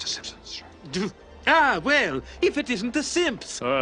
to Simpsons, sir. Ah, well, if it isn't the Simps. Uh.